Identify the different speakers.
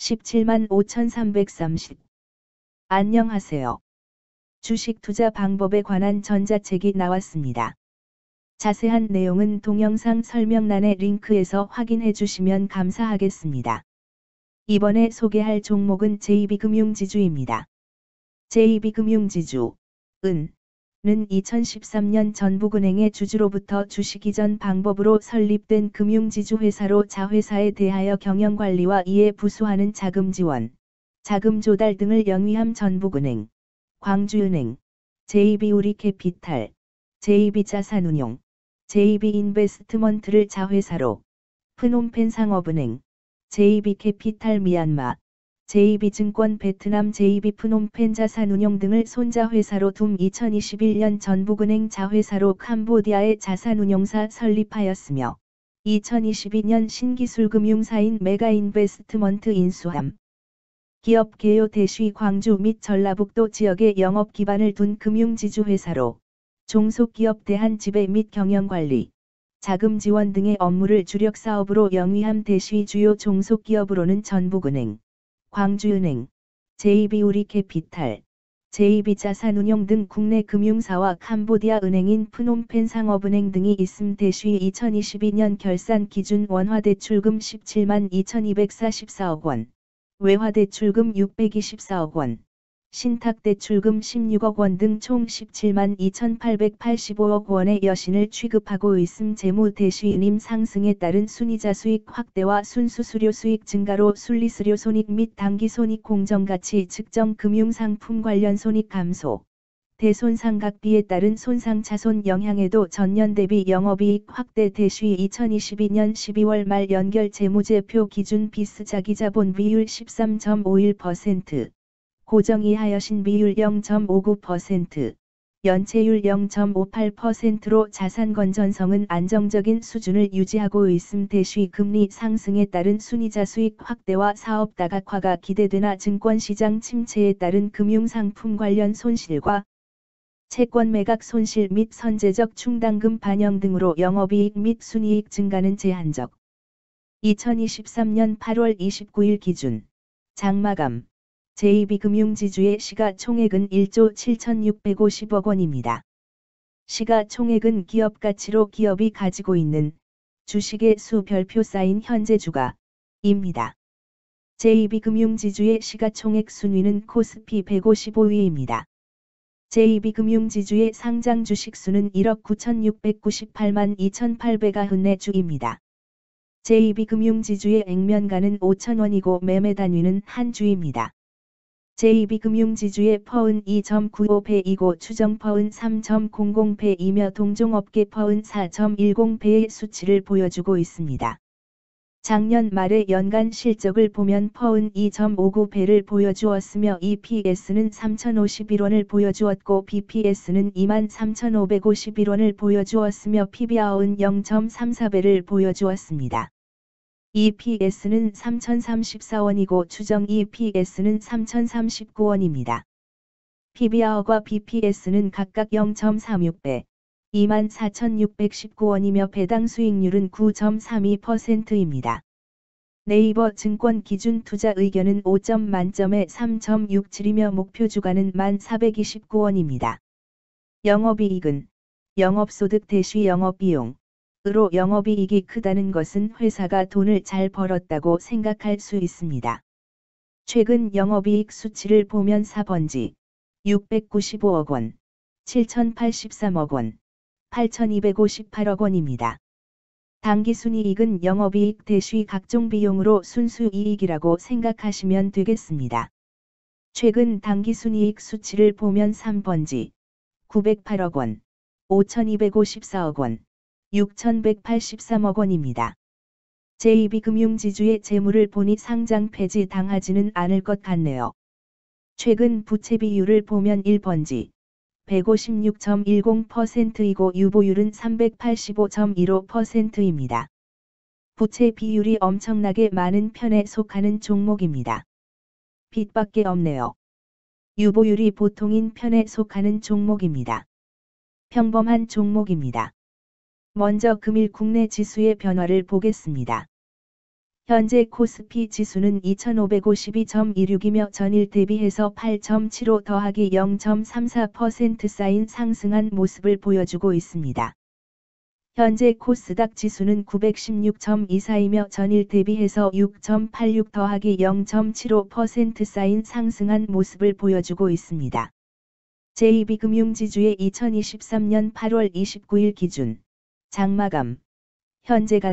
Speaker 1: 17만 5330. 안녕하세요. 주식 투자 방법에 관한 전자책이 나왔습니다. 자세한 내용은 동영상 설명란의 링크에서 확인해 주시면 감사하겠습니다. 이번에 소개할 종목은 JB금융지주입니다. JB금융지주, 은, 는 2013년 전북은행의 주주로부터 주식 이전 방법으로 설립된 금융지주 회사로 자회사에 대하여 경영관리와 이에 부수하는 자금 지원, 자금 조달 등을 영위함 전북은행, 광주은행, JB우리캐피탈, JB자산운용, JB인베스트먼트를 자회사로, 프놈펜 상업은행, JB캐피탈 미얀마, JB증권 베트남 JB 프놈펜 자산운용 등을 손자회사로 둠 2021년 전북은행 자회사로 캄보디아의 자산운용사 설립하였으며 2022년 신기술금융사인 메가인베스트먼트 인수함. 기업 개요 대쉬 광주 및 전라북도 지역에 영업 기반을 둔 금융지주회사로 종속기업 대한 지배 및 경영관리, 자금 지원 등의 업무를 주력 사업으로 영위함 대쉬 주요 종속기업으로는 전북은행, 광주은행, JB우리캐피탈, JB자산운용 등 국내 금융사와 캄보디아 은행인 프놈펜 상업은행 등이 있음 대쉬 2022년 결산 기준 원화 대출금 17만 2244억 원, 외화 대출금 624억 원, 신탁대출금 16억 원 등 총 17만 2,885억 원의 여신을 취급하고 있음 재무 대수임 상승에 따른 순이자 수익 확대와 순수수료 수익 증가로 순리수료 손익 및 당기손익 공정가치 측정 금융상품 관련 손익 감소, 대손상각비에 따른 손상차손 영향에도 전년 대비 영업이익 확대 대수이 2022년 12월 말 연결 재무제표 기준 비스자기자본 비율 13.51%, 고정이하여 신 비율 0.59%, 연체율 0.58%로 자산 건전성은 안정적인 수준을 유지하고 있음 대쉬 금리 상승에 따른 순이자 수익 확대와 사업 다각화가 기대되나 증권시장 침체에 따른 금융상품 관련 손실과 채권 매각 손실 및 선제적 충당금 반영 등으로 영업이익 및 순이익 증가는 제한적. 2023년 8월 29일 기준 장마감 JB금융지주의 시가총액은 1조 7,650억 원입니다. 시가총액은 기업가치로 기업이 가지고 있는 주식의 수 별표 쌓인 현재 주가입니다. JB금융지주의 시가총액 순위는 코스피 155위입니다. JB금융지주의 상장 주식 수는 1억 9,698만 2,894주입니다. JB금융지주의 액면가는 5천원이고 매매 단위는 한 주입니다. JB금융지주의 퍼은 2.95배이고 추정 퍼은 3.00배이며 동종업계 퍼은 4.10배의 수치를 보여주고 있습니다. 작년 말의 연간 실적을 보면 퍼은 2.59배를 보여주었으며 EPS는 3,051원을 보여주었고 BPS는 23,551원을 보여주었으며 PBR은 0.34배를 보여주었습니다. EPS는 3,034원이고 추정 EPS는 3,039원입니다. PBR과 BPS는 각각 0.36배, 24,619원이며 배당 수익률은 9.32%입니다. 네이버 증권 기준 투자 의견은 5점 만점에 3.67이며 목표 주가는 1,429원입니다. 영업이익은 영업소득 대시 영업비용 으로 영업이익이 크다는 것은 회사가 돈을 잘 벌었다고 생각할 수 있습니다. 최근 영업이익 수치를 보면 4번지 695억 원, 7083억 원, 8258억 원입니다. 당기순이익은 영업이익 대시 각종 비용으로 순수이익이라고 생각하시면 되겠습니다. 최근 당기순이익 수치를 보면 3번지 908억 원, 5254억 원, 6,183억 원입니다. JB금융지주의 재물을 보니 상장 폐지 당하지는 않을 것 같네요. 최근 부채 비율을 보면 1번지 156.10%이고 유보율은 385.15%입니다. 부채 비율이 엄청나게 많은 편에 속하는 종목입니다. 빚밖에 없네요. 유보율이 보통인 편에 속하는 종목입니다. 평범한 종목입니다. 먼저 금일 국내 지수의 변화를 보겠습니다. 현재 코스피 지수는 2552.16이며 전일 대비해서 8.75 더하기 0.34% 쌓인 상승한 모습을 보여주고 있습니다. 현재 코스닥 지수는 916.24이며 전일 대비해서 6.86 더하기 0.75% 쌓인 상승한 모습을 보여주고 있습니다. JB금융지주의 2023년 8월 29일 기준 장마감. 현재 가